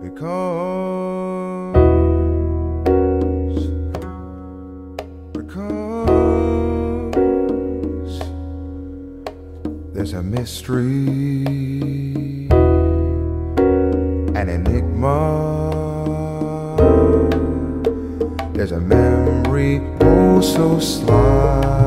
Because, because there's a mystery, an enigma. There's a memory oh so sly.